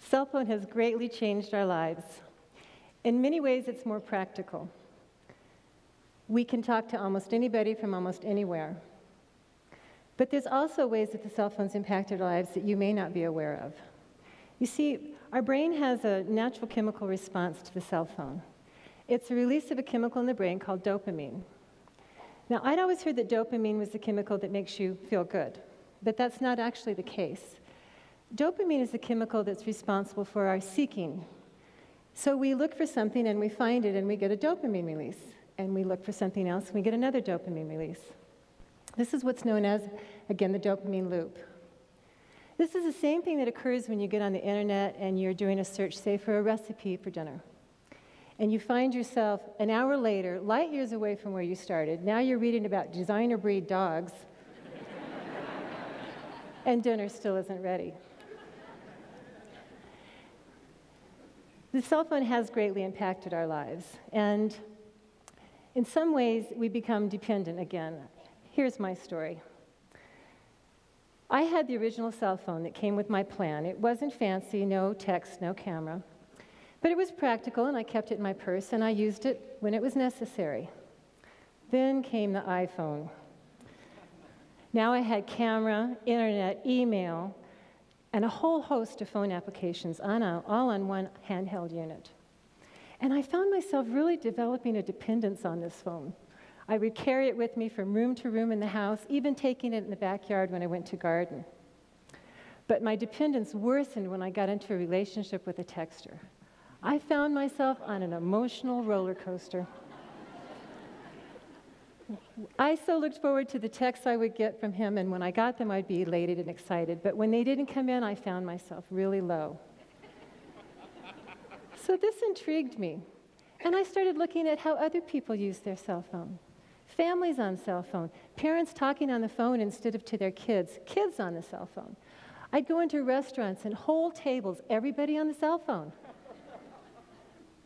Cell phone has greatly changed our lives. In many ways, it's more practical. We can talk to almost anybody from almost anywhere. But there's also ways that the cell phone's impacted our lives that you may not be aware of. You see, our brain has a natural chemical response to the cell phone. It's a release of a chemical in the brain called dopamine. Now, I'd always heard that dopamine was the chemical that makes you feel good, but that's not actually the case. Dopamine is the chemical that's responsible for our seeking. So we look for something and we find it and we get a dopamine release. And we look for something else and we get another dopamine release. This is what's known as, again, the dopamine loop. This is the same thing that occurs when you get on the internet and you're doing a search, say, for a recipe for dinner. And you find yourself an hour later, light years away from where you started. Now you're reading about designer breed dogs, and dinner still isn't ready. The cell phone has greatly impacted our lives, and in some ways, we become dependent again. Here's my story. I had the original cell phone that came with my plan. It wasn't fancy, no text, no camera. But it was practical, and I kept it in my purse, and I used it when it was necessary. Then came the iPhone. Now I had camera, internet, email, and a whole host of phone applications on a, all on one handheld unit. And I found myself really developing a dependence on this phone. I would carry it with me from room to room in the house, even taking it in the backyard when I went to garden. But my dependence worsened when I got into a relationship with a texter. I found myself on an emotional roller coaster. I so looked forward to the texts I would get from him, and when I got them, I'd be elated and excited. But when they didn't come in, I found myself really low. so this intrigued me, and I started looking at how other people use their cell phone. Families on cell phone, parents talking on the phone instead of to their kids, kids on the cell phone. I'd go into restaurants and whole tables, everybody on the cell phone.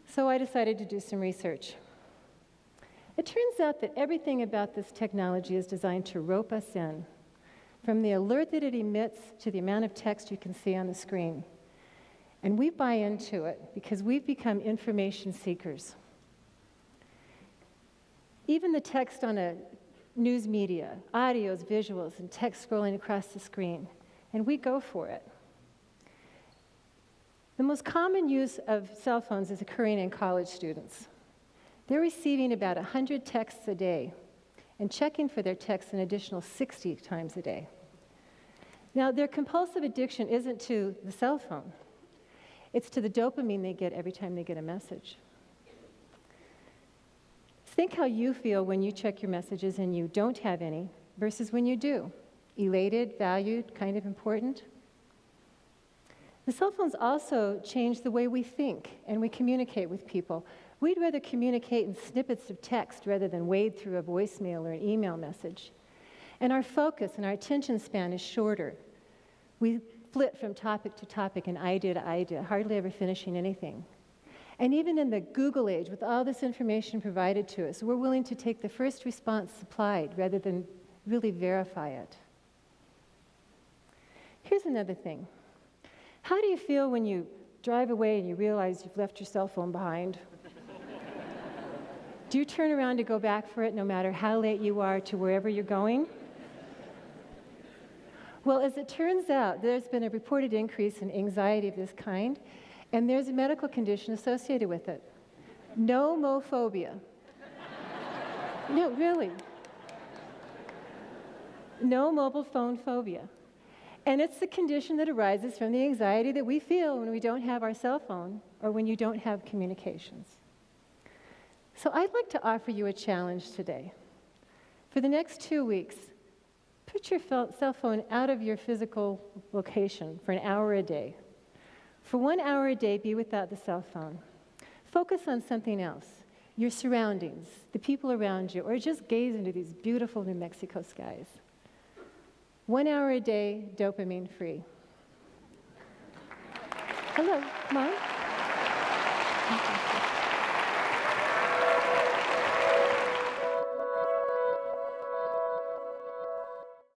So I decided to do some research. It turns out that everything about this technology is designed to rope us in, from the alert that it emits to the amount of text you can see on the screen. And we buy into it because we've become information seekers. Even the text on a news media, audios, visuals, and text scrolling across the screen, and we go for it. The most common use of cell phones is occurring in college students. They're receiving about 100 texts a day and checking for their texts an additional 60 times a day. Now, their compulsive addiction isn't to the cell phone, it's to the dopamine they get every time they get a message. Think how you feel when you check your messages and you don't have any versus when you do. Elated, valued, kind of important. The cell phones also change the way we think and we communicate with people. We'd rather communicate in snippets of text rather than wade through a voicemail or an email message. And our focus and our attention span is shorter. We flit from topic to topic and idea to idea, hardly ever finishing anything. And even in the Google age, with all this information provided to us, we're willing to take the first response supplied rather than really verify it. Here's another thing how do you feel when you drive away and you realize you've left your cell phone behind? Do turn around to go back for it no matter how late you are to wherever you're going? Well, as it turns out, there's been a reported increase in anxiety of this kind, and there's a medical condition associated with it nomophobia. no, really. No mobile phone phobia. And it's the condition that arises from the anxiety that we feel when we don't have our cell phone or when you don't have communications. So I'd like to offer you a challenge today. For the next two weeks, put your cell phone out of your physical location for an hour a day. For one hour a day, be without the cell phone. Focus on something else your surroundings, the people around you, or just gaze into these beautiful New Mexico skies. One hour a day, dopamine free. Hello, Mom.